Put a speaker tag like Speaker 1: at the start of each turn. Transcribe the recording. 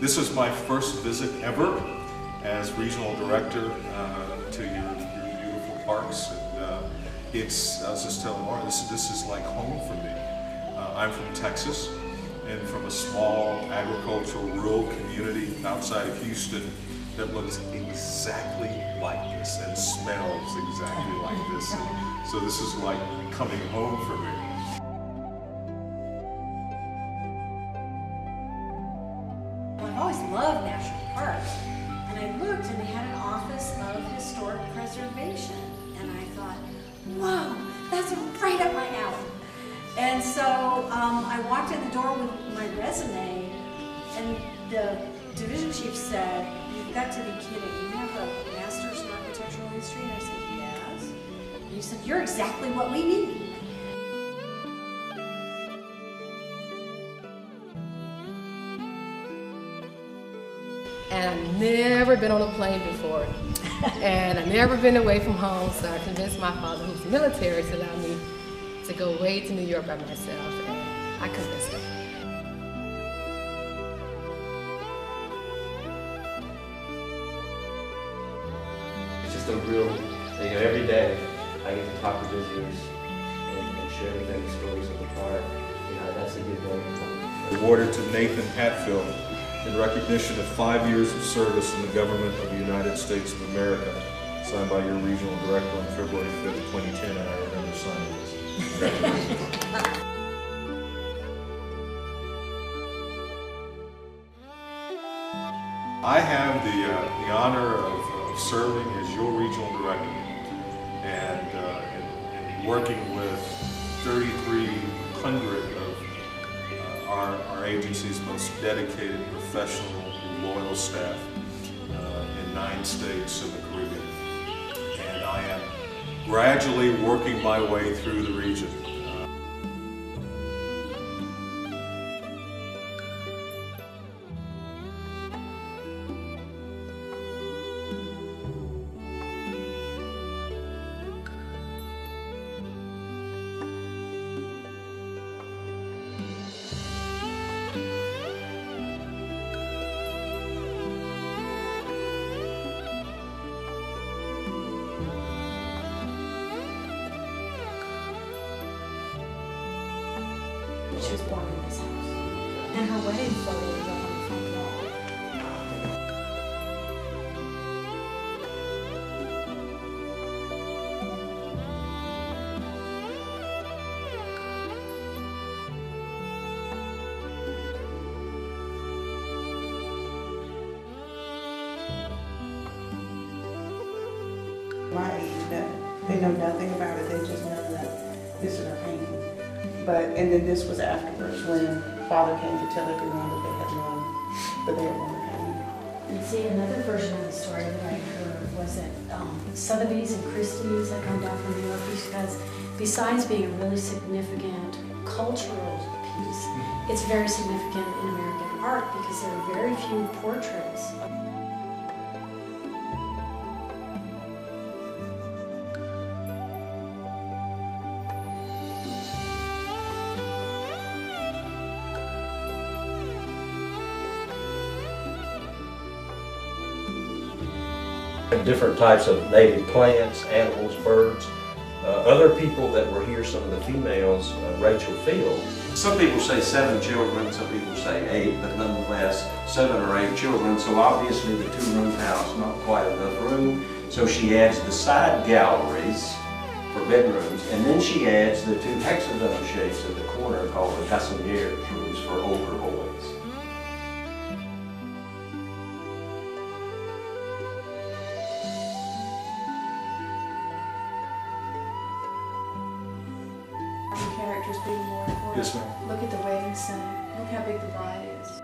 Speaker 1: This is my first visit ever as regional director uh, to your, your, beautiful parks. And, uh, it's, I was just telling Laura, this, this is like home for me. Uh, I'm from Texas and from a small agricultural rural community outside of Houston that looks exactly like this and smells exactly like this. And so this is like coming home for me.
Speaker 2: And I looked and they had an office of historic preservation. And I thought, whoa, that's right up my alley. And so um, I walked in the door with my resume and the division chief said, you've got to be kidding. You have a master's in architectural history? And I said, yes. And he said, you're exactly what we need.
Speaker 3: And I've never been on a plane before. and I've never been away from home, so I convinced my father, who's military, to allow me to go way to New York by myself, and I convinced him.
Speaker 4: It's just a real, you know, every day I get to talk to visitors and, and share with them the stories of the park. You know, that's a good thing.
Speaker 1: Awarded to Nathan Hatfield in recognition of five years of service in the government of the United States of America, signed by your regional director on February 5th, 2010, and I remember signing this. I have the, uh, the honor of, of serving as your regional director and, uh, and, and working with 3,300 of uh, our, our agency's most dedicated, professional, loyal staff uh, in nine states in the Caribbean. And I am gradually working my way through the region.
Speaker 2: She was born in this house. And her wedding photo up on the front wall.
Speaker 5: my age they know nothing about it. They just know that this is a painting. But and then this was afterwards when father came to tell everyone that they had won, but they had won.
Speaker 2: And see, another version of the story that I heard was that um, Sotheby's and Christie's had come down from New York because besides being a really significant cultural piece, it's very significant in American art because there are very few portraits of
Speaker 4: Different types of native plants, animals, birds. Uh, other people that were here, some of the females, uh, Rachel Field. Some people say seven children, some people say eight, but nonetheless, seven or eight children. So obviously the two-room house, not quite enough room. So she adds the side galleries for bedrooms, and then she adds the two hexagonal shapes at the corner called the garçonnières rooms for older boys.
Speaker 2: The characters being more important.
Speaker 1: Yes, ma'am.
Speaker 2: Look at the waiting center. Look how big the bride is.